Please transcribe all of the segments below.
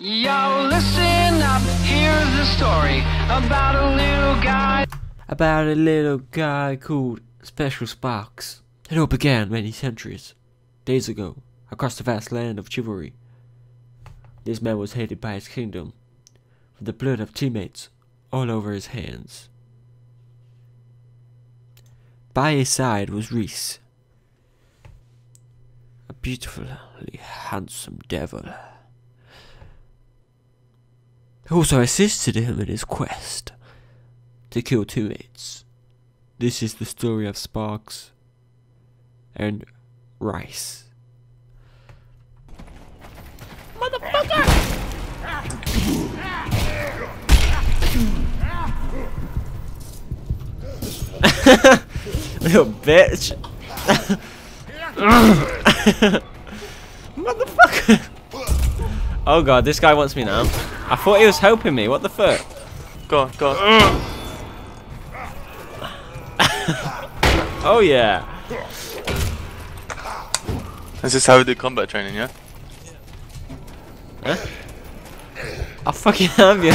Yo, listen up, here's the story about a little guy. about a little guy called Special Sparks. It all began many centuries, days ago, across the vast land of chivalry. This man was hated by his kingdom, with the blood of teammates all over his hands. By his side was Rhys, a beautifully handsome devil, who also assisted him in his quest to kill teammates. This is the story of Sparks and Rice. Motherfucker! Little bitch. Motherfucker! Oh god, this guy wants me now. I thought he was helping me. What the fuck? Go on, go on. Oh yeah. This is how we do combat training, yeah? Huh? I'll fucking have you.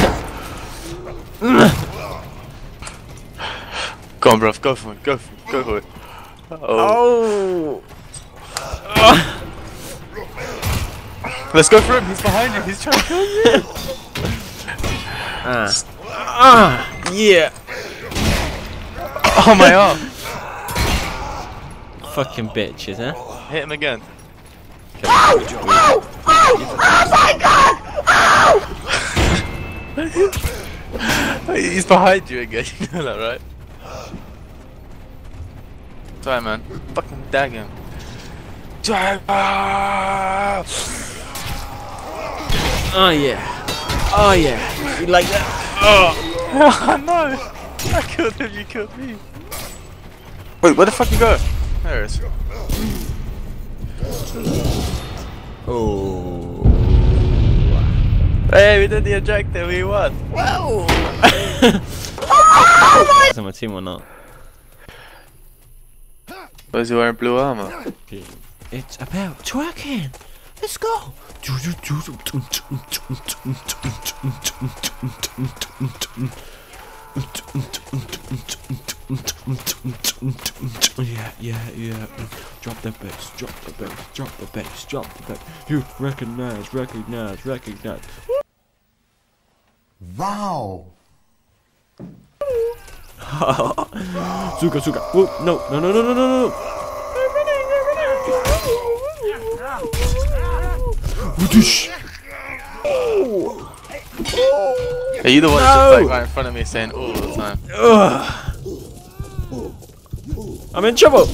Go on, bruv, go for it, go for it, go for it. Oh. Oh. Let's go for him, he's behind you, he's trying to kill you. Ah. Ah. Yeah. Oh my arm. Fucking bitches, huh? Hit him again. He's behind you again, you know that, right? Sorry, man. Fucking dag him. Drive! Oh yeah. Oh yeah. You like that? Oh no! I killed him, you killed me. Wait, where the fuck you go? There it is. Oh. Hey, we did the objective, we won. Whoa! Is on my team or not? Why is he wearing blue armor? It's about twerking. Let's go. Yeah, yeah, yeah. Drop the bass, drop the bass, drop the bass, drop the bass. You recognize, recognize, recognize. Wow. Suka, suka. Oh, no, no, no, no, no, no, no. Whoosh. Are you the one No! that's like right in front of me saying all the time? Ugh. I'm in trouble.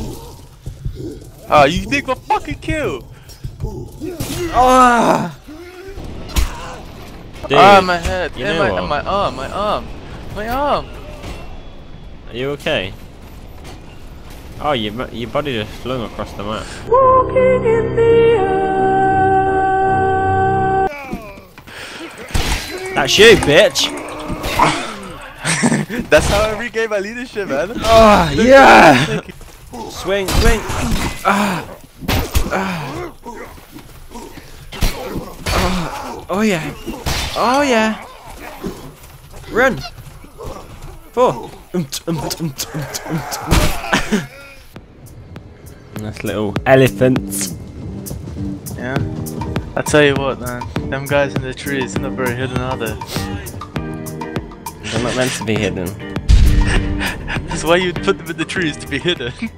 Ah, you think a fucking kill? Ah. Dude, ah, my head. you and know my, what? and my arm, my arm. My arm. are you okay? Oh, your your body just flung across the map. That's you, bitch. That's how I regain my leadership, man. Oh, yeah. Swing, swing. Ah. Ah. Ah. Oh yeah. Oh yeah. Run. Four. nice little elephants. Yeah. I tell you what, man. Them guys in the trees, they're not very hidden, are they? They're not meant to be hidden. That's why you'd put them in the trees to be hidden.